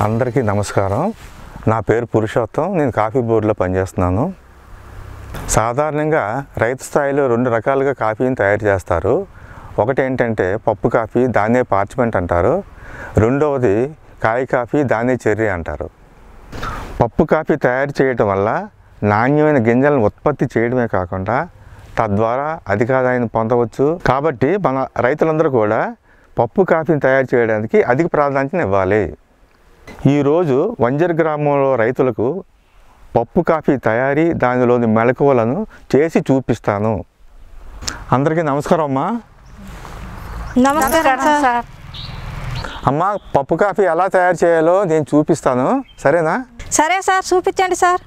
అందరికీ నమస్కారం. నా పేరు పురుషోత్తం. నేను కాఫీ బోర్డులో పనిచేస్తున్నాను. సాధారణంగా రైతు స్థాయిలో రెండు రకాలుగా కాఫీని తయారు చేస్తారు. ఒకటి ఏంటంటే పప్పు కాఫీ దాన్నే పార్చ్మెంట్ అంటారు. రెండవది కాయ కాఫీ దాన్నే చెర్రీ అంటారు. పప్పు కాఫీ తయారు చేయటం వల్ల నాణ్యమైన గింజలను ఉత్పత్తి చేయడమే కాకుండా తద్వారా అధిక ఆదాయాన్ని పొందవచ్చు. కాబట్టి మన రైతులందరూ కూడా పప్పు కాఫీని తయారు చేయడానికి అధిక ప్రాధాన్యత ఇవ్వాలి ఈరోజు వంజర్ గ్రామంలో రైతులకు పప్పు కాఫీ తయారీ దానిలోని మెలకువలను చేసి చూపిస్తాను. అందరికీ నమస్కారం అమ్మా. నమస్కారం సార్. అమ్మ పప్పు కాఫీ ఎలా తయారు చేయాలో నేను చూపిస్తాను. సరేనా? సరే సార్ చూపించండి సార్.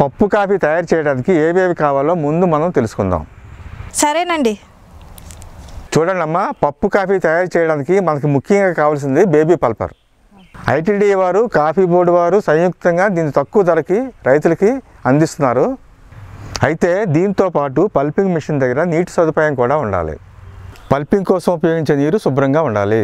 పప్పు కాఫీ తయారు చేయడానికి ఏవేవి కావాలో ముందు మనం తెలుసుకుందాం. సరేనండి. చూడండి అమ్మా పప్పు కాఫీ తయారు చేయడానికి మనకి ముఖ్యంగా కావాల్సింది బేబీ పల్పర్. ఐటీడీ వారు కాఫీ బోర్డు వారు సంయుక్తంగా దీన్ని తక్కువ ధరకి రైతులకి అందిస్తున్నారు. అయితే దీంతో పాటు పల్పింగ్ మిషన్ దగ్గర నీటి సదుపాయం కూడా ఉండాలి. పల్పింగ్ కోసం ఉపయోగించే నీరు శుభ్రంగా ఉండాలి.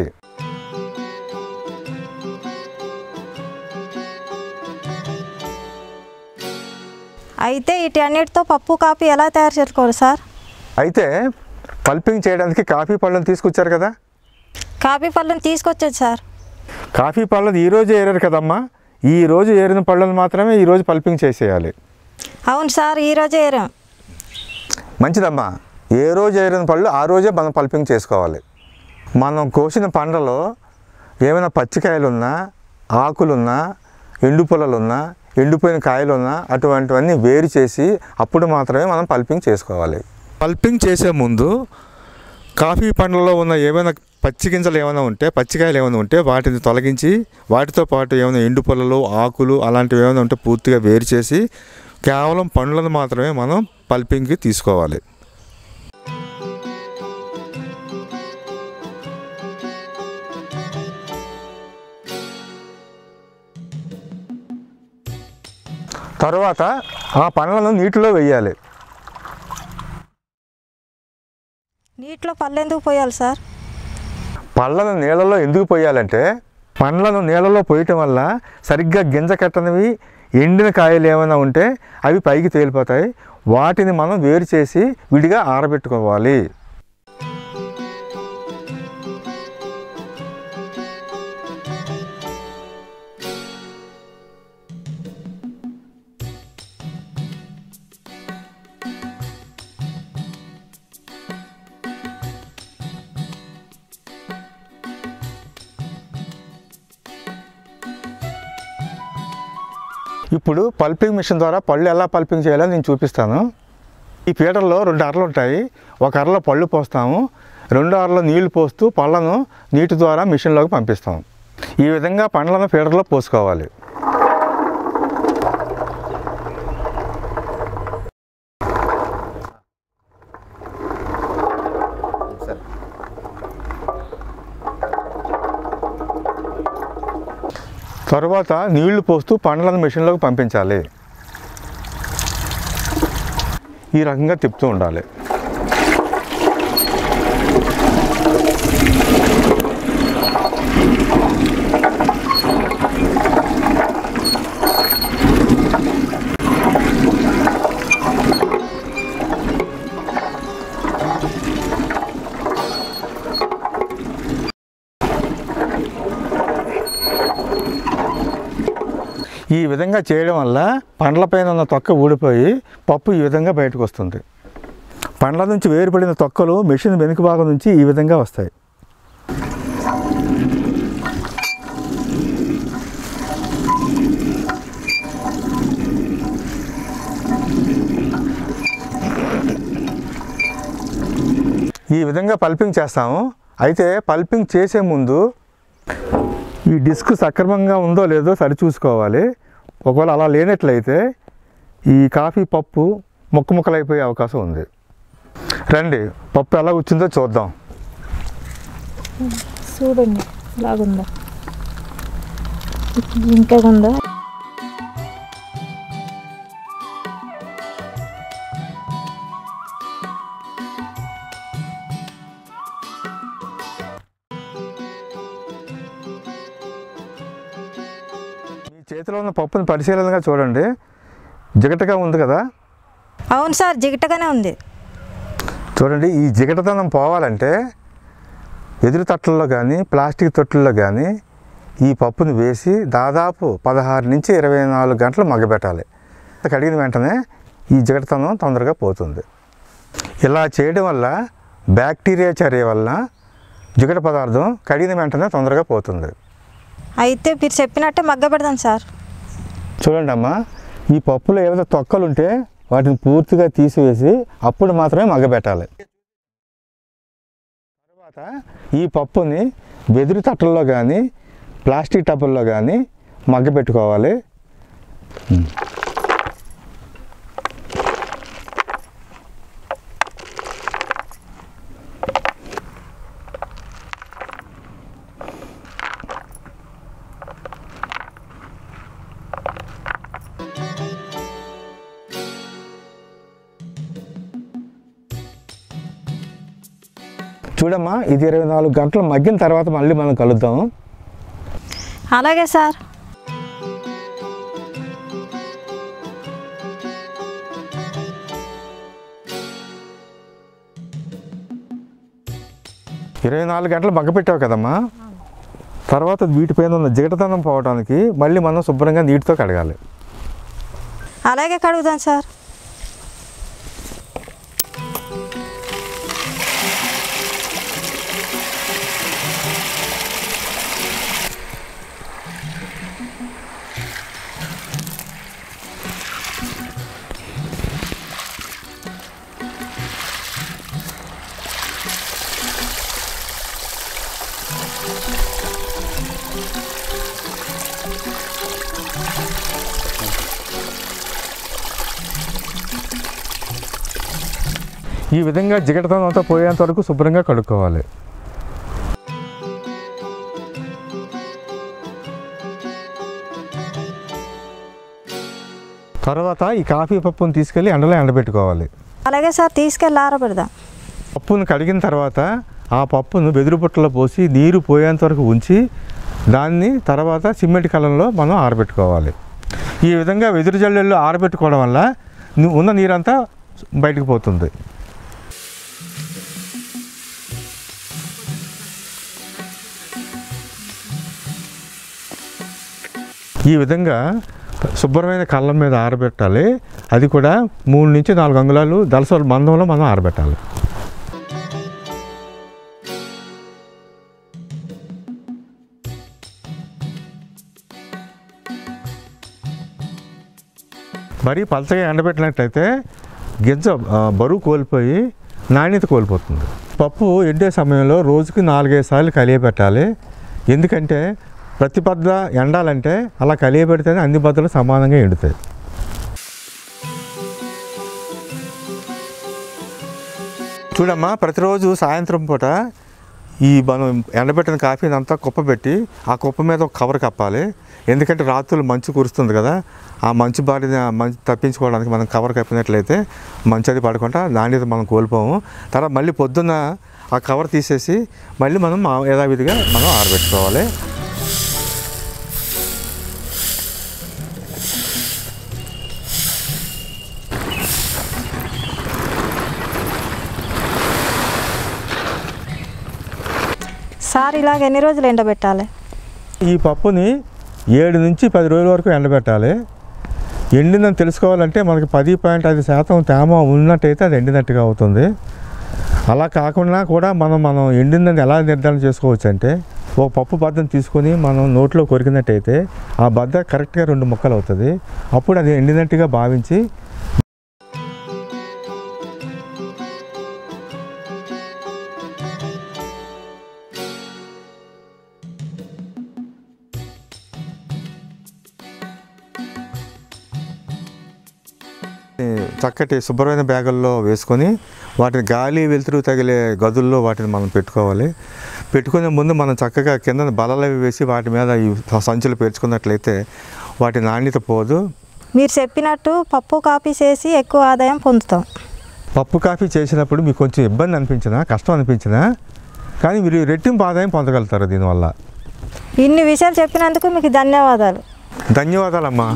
అయితే ఇటు అన్నిటితో పప్పు కాఫీ ఎలా తయారు చేసుకోవాలి సార్? అయితే పల్పింగ్ చేయడానికి కాఫీ పళ్ళను తీసుకొచ్చారు కదా? కాఫీ పళ్ళని తీసుకొచ్చేది సార్. కాఫీ పళ్ళది ఈ రోజు ఏరారు కదమ్మా? ఈ రోజు ఏరిన పళ్ళను మాత్రమే ఈ రోజు పల్పింగ్ చేసేయాలి. అవును సార్ ఈరోజే ఏరాం. మంచిదమ్మా. ఏ రోజు ఏరిన పళ్ళు ఆ రోజే మనం పల్పింగ్ చేసుకోవాలి. మనం కోసిన పండ్లలో ఏమైనా పచ్చికాయలున్నా ఆకులున్నా ఎండు పొలలున్నా ఎండిపోయిన కాయలున్నా అటువంటివన్నీ వేరు చేసి అప్పుడు మాత్రమే మనం పల్పింగ్ చేసుకోవాలి. పల్పింగ్ చేసే ముందు కాఫీ పండ్లలో ఉన్న ఏమైనా పచ్చి గింజలు ఏమైనా ఉంటే పచ్చికాయలు ఏమైనా ఉంటే వాటిని తొలగించి వాటితో పాటు ఏమైనా ఎండు పొలలు ఆకులు అలాంటివి ఏమైనా ఉంటే పూర్తిగా వేరు చేసి కేవలం పండ్లను మాత్రమే మనం పల్పింగ్కి తీసుకోవాలి. తర్వాత ఆ పండ్లను నీటిలో వేయాలి. నీటిలో పళ్ళు ఎందుకు పోయాలి సార్? పళ్ళను నీళ్ళలో ఎందుకు పోయాలంటే పండ్లను నీళ్ళలో పోయటం వల్ల సరిగ్గా గింజ కట్టనివి ఎండిన కాయలు ఏమైనా ఉంటే అవి పైకి తేలిపోతాయి. వాటిని మనం వేరు చేసి విడిగా ఆరబెట్టుకోవాలి. ఇప్పుడు పల్పింగ్ మిషన్ ద్వారా పళ్ళు ఎలా పల్పింగ్ చేయాలో నేను చూపిస్తాను. ఈ పీటర్లో రెండు అరలు ఉంటాయి. ఒక అరలో పళ్ళు పోస్తాము. రెండు అరలో నీళ్ళు పోస్తూ పళ్ళను నీటి ద్వారా మిషన్లోకి పంపిస్తాము. ఈ విధంగా పండ్లను పీటర్లో పోసుకోవాలి. తరువాత నీళ్ళు పోస్తూ పండ్లను మిషన్లోకి పంపించాలి. ఈ రకంగా తిప్పుతూ ఉండాలి. ఈ విధంగా చేయడం వల్ల పండ్లపైన ఉన్న తొక్క ఊడిపోయి పప్పు ఈ విధంగా బయటకు వస్తుంది పండ్ల నుంచి వేరుపడిన తొక్కలు మెషిన్ వెనుక భాగం నుంచి ఈ విధంగా వస్తాయి. ఈ విధంగా పల్పింగ్ చేస్తాము. అయితే పల్పింగ్ చేసే ముందు ఈ డిస్క్ సక్రమంగా ఉందో లేదో సరిచూసుకోవాలి ఒకవేళ అలా లేనట్లయితే ఈ కాఫీ పప్పు ముక్క ముక్కలైపోయే అవకాశం ఉంది. రండి పప్పు ఎలా వచ్చిందో చూద్దాం. చూడండి ఇంకా ఉందా పప్పుని పరిశీలనగా చూడండి. జిగటగా ఉంది కదా? అవును సార్ జిగటగానే ఉంది. చూడండి ఈ జిగటతనం పోవాలంటే ఎదురు తట్టల్లో కానీ ప్లాస్టిక్ తొట్టుల్లో కానీ ఈ పప్పుని వేసి దాదాపు పదహారు నుంచి ఇరవై నాలుగు గంటలు మగ్గబెట్టాలి. కడిగిన వెంటనే ఈ జిగటతనం తొందరగా పోతుంది. ఇలా చేయడం వల్ల బ్యాక్టీరియా చర్య వల్ల జిగట పదార్థం కడిగిన వెంటనే తొందరగా పోతుంది. అయితే మీరు చెప్పినట్టే మగ్గ పెడదాం సార్. చూడండి అమ్మా ఈ పప్పులో ఏవైనా తొక్కలు ఉంటే వాటిని పూర్తిగా తీసివేసి అప్పుడు మాత్రమే మగ్గబెట్టాలి. తర్వాత ఈ పప్పుని వెదురు తట్టల్లో కానీ ప్లాస్టిక్ టబ్బుల్లో కానీ మగ్గబెట్టుకోవాలి. చూడమ్మా ఇది ఇరవై నాలుగు గంటలు మగ్గిన తర్వాత మళ్ళీ మనం కలుద్దాం. అలాగే సార్. ఇరవై నాలుగు గంటలు మగ్గపెట్టావు కదమ్మా? తర్వాత వీటిపైన ఉన్న జిగటతనం పోవడానికి మళ్ళీ మనం శుభ్రంగా నీటితో కడగాలి. అలాగే కడుగుదాం సార్. ఈ విధంగా జిగటతనం అంతా పోయేంత వరకు శుభ్రంగా కడుక్కోవాలి. తర్వాత ఈ కాఫీ పప్పును తీసుకెళ్ళి ఎండలో ఎండబెట్టుకోవాలి. అలాగే సార్ తీసుకెళ్ళి ఆరబెడదాం. పప్పును కడిగిన తర్వాత ఆ పప్పును వెదురు పుట్టలో పోసి నీరు పోయేంత వరకు ఉంచి దాన్ని తర్వాత సిమెంట్ కలంలో మనం ఆరబెట్టుకోవాలి. ఈ విధంగా వెదురు జల్లెల్లో ఆరబెట్టుకోవడం వల్ల ఉన్న నీరంతా బయటకు పోతుంది. ఈ విధంగా శుభ్రమైన కళ్ళం మీద ఆరబెట్టాలి. అది కూడా మూడు నుంచి నాలుగు అంగుళాలు దళసలు మందంలో మనం ఆరబెట్టాలి. మరీ పలచగా ఎండబెట్టినట్లయితే గింజ బరువు కోల్పోయి నాణ్యత కోల్పోతుంది. పప్పు ఎండే సమయంలో రోజుకి నాలుగైదు సార్లు కలియబెట్టాలి. ఎందుకంటే ప్రతి పద్ద ఎండాలంటే అలా కలియబెడితేనే అన్ని పద్ధతులు సమానంగా ఎండుతాయి. చూడమ్మా ప్రతిరోజు సాయంత్రం పూట ఈ మనం ఎండబెట్టిన కాఫీని అంతా కుప్ప పెట్టి ఆ కుప్ప మీద ఒక కవర్ కప్పాలి. ఎందుకంటే రాత్రులు మంచు కురుస్తుంది కదా ఆ మంచు బారిన మంచు తప్పించుకోవడానికి మనం కవర్ కప్పినట్లయితే మంచు అది పడకుండా నాణ్యత మనం కోల్పోము. తర్వాత మళ్ళీ పొద్దున్న ఆ కవర్ తీసేసి మళ్ళీ మనం యథావిధిగా మనం ఆరబెట్టుకోవాలి. సార్ ఇలాగ ఎన్ని రోజులు ఎండబెట్టాలి? ఈ పప్పుని ఏడు నుంచి పది రోజుల వరకు ఎండబెట్టాలి. ఎండిందని తెలుసుకోవాలంటే మనకి పది పాయింట్ ఐదు శాతం తేమ ఉన్నట్టయితే అది ఎండినట్టుగా అవుతుంది. అలా కాకుండా కూడా మనం మనం ఎండిందని ఎలా నిర్ధారణ చేసుకోవచ్చు అంటే ఒక పప్పు బద్దను తీసుకొని మనం నోట్లో కొరికినట్టయితే ఆ బద్ద కరెక్ట్గా రెండు ముక్కలు అవుతుంది అప్పుడు అది ఎండినట్టుగా భావించి చక్కటి శుభ్రమైన బ్యాగుల్లో వేసుకొని వాటిని గాలి వెలుతురు తగిలే గదుల్లో వాటిని మనం పెట్టుకోవాలి. పెట్టుకునే ముందు మనం చక్కగా కింద బలలు అవి వేసి వాటి మీద ఈ సంచులు పేర్చుకున్నట్లయితే వాటి నాణ్యత పోదు. మీరు చెప్పినట్టు పప్పు కాపీ చేసి ఎక్కువ ఆదాయం పొందుతాం. పప్పు కాఫీ చేసినప్పుడు మీకు కొంచెం ఇబ్బంది అనిపించినా కష్టం అనిపించినా కానీ మీరు రెట్టింపు ఆదాయం పొందగలుగుతారు దీనివల్ల. ఇన్ని విషయాలు చెప్పినందుకు మీకు ధన్యవాదాలు. ధన్యవాదాలమ్మా.